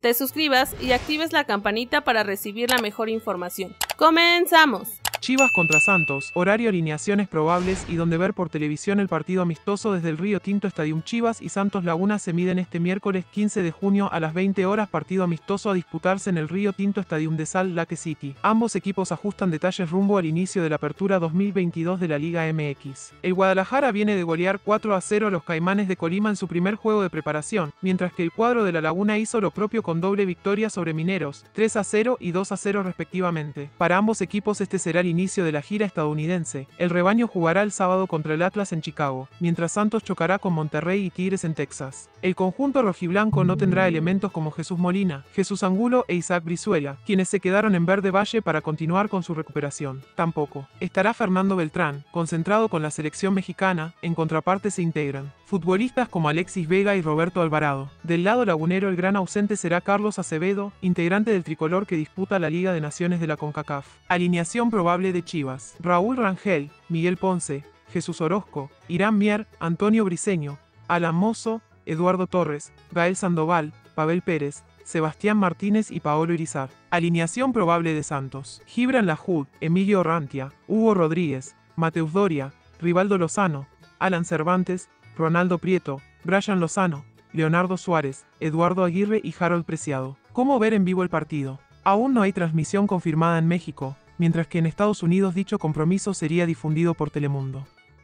te suscribas y actives la campanita para recibir la mejor información. ¡Comenzamos! Chivas contra Santos, horario alineaciones probables y donde ver por televisión el partido amistoso desde el Río Tinto Stadium Chivas y Santos Laguna se miden este miércoles 15 de junio a las 20 horas partido amistoso a disputarse en el Río Tinto Stadium de Sal Lake City. Ambos equipos ajustan detalles rumbo al inicio de la apertura 2022 de la Liga MX. El Guadalajara viene de golear 4 a 0 a los Caimanes de Colima en su primer juego de preparación, mientras que el cuadro de la Laguna hizo lo propio con doble victoria sobre Mineros, 3 a 0 y 2 a 0 respectivamente. Para ambos equipos este será el inicio de la gira estadounidense, el rebaño jugará el sábado contra el Atlas en Chicago, mientras Santos chocará con Monterrey y Tigres en Texas. El conjunto rojiblanco no tendrá elementos como Jesús Molina, Jesús Angulo e Isaac Brizuela, quienes se quedaron en Verde Valle para continuar con su recuperación. Tampoco estará Fernando Beltrán, concentrado con la selección mexicana, en contraparte se integran futbolistas como Alexis Vega y Roberto Alvarado. Del lado lagunero el gran ausente será Carlos Acevedo, integrante del tricolor que disputa la Liga de Naciones de la CONCACAF. Alineación probable de Chivas. Raúl Rangel, Miguel Ponce, Jesús Orozco, Irán Mier, Antonio Briceño, Alan Mozo, Eduardo Torres, Gael Sandoval, Pavel Pérez, Sebastián Martínez y Paolo Irizar. Alineación probable de Santos. Gibran Lajud, Emilio Rantia, Hugo Rodríguez, Mateus Doria, Rivaldo Lozano, Alan Cervantes, Ronaldo Prieto, Brian Lozano, Leonardo Suárez, Eduardo Aguirre y Harold Preciado. ¿Cómo ver en vivo el partido? Aún no hay transmisión confirmada en México, mientras que en Estados Unidos dicho compromiso sería difundido por Telemundo.